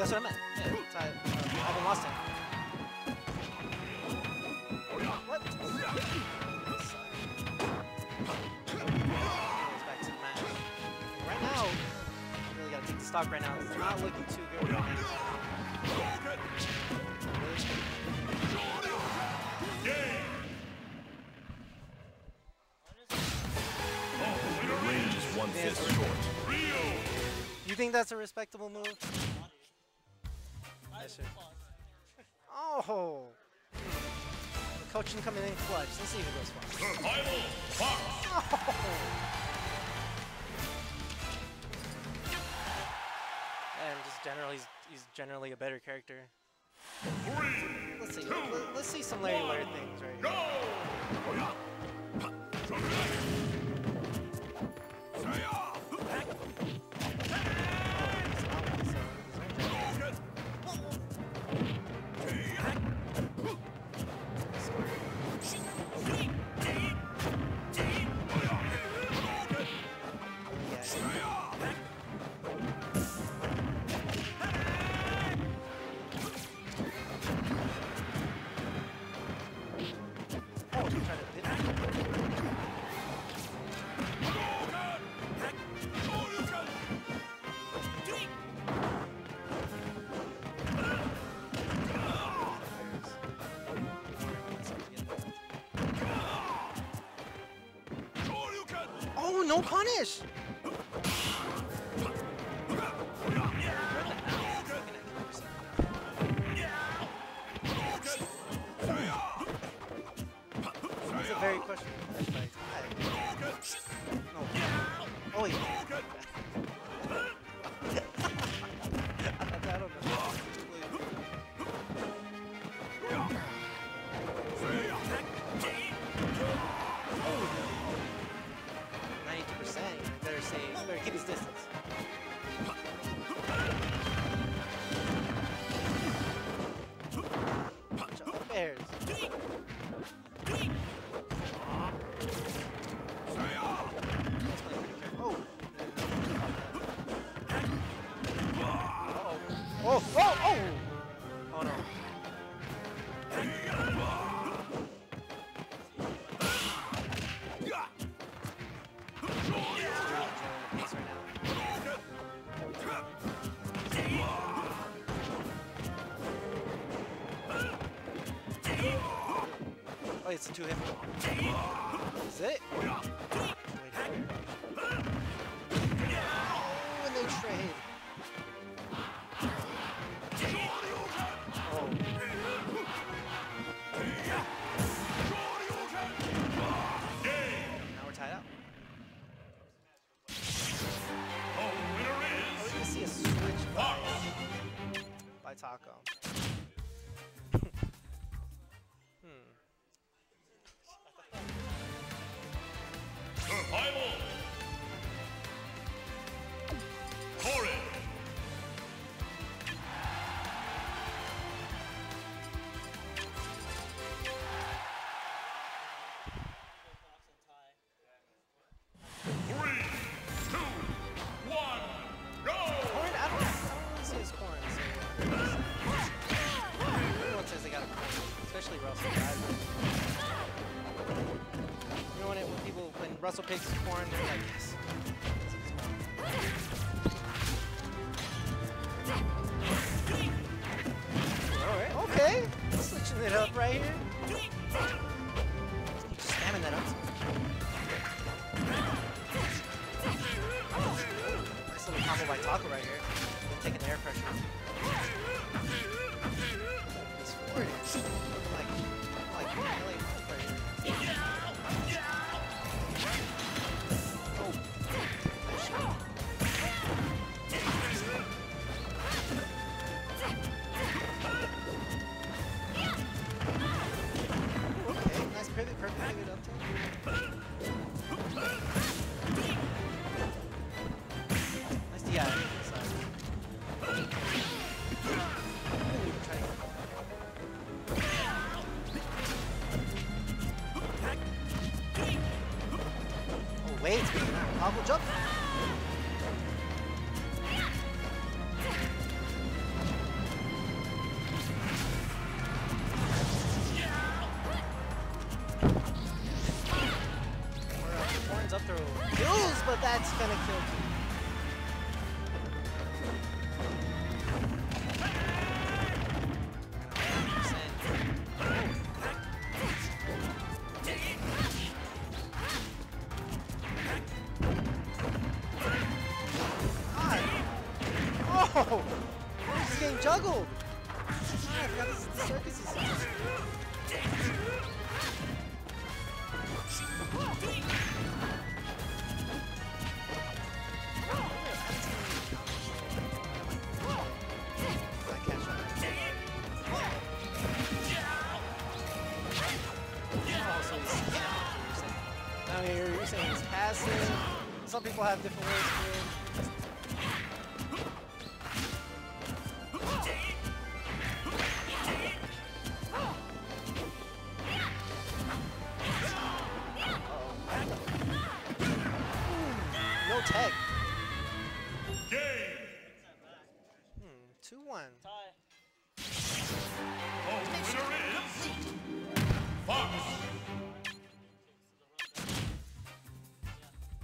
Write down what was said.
That's what I meant. Yeah, uh, I haven't lost him. What? Goes back to. Right now, really gotta take the stock right now. It's not looking too good right now. Your range is one Yeah, fist it's- short. You think that's a respectable move? Yes, sir. Oh! The coaching coming in clutch. Let's see if it goes far. Oh. Survival Fox. And just generally, he's, he's generally a better character. Three, Let's see. Let, us see some Larry Laird things right go! here. Oh, Oh, A two hit. Is it? Russell picks Corrin, they're like, yes. Alright, okay. Switching it up right here. Just spamming that up. Nice little combo by Taco right here. Taking the air pressure. jump. Up throw kills, but that's gonna kill too. Ah, the circus is That catch on that. Oh, so he's- Now you're, you're saying it's passive. Some people have different ways to No tag. Game. Hmm, two one. Oh, the winner is Fox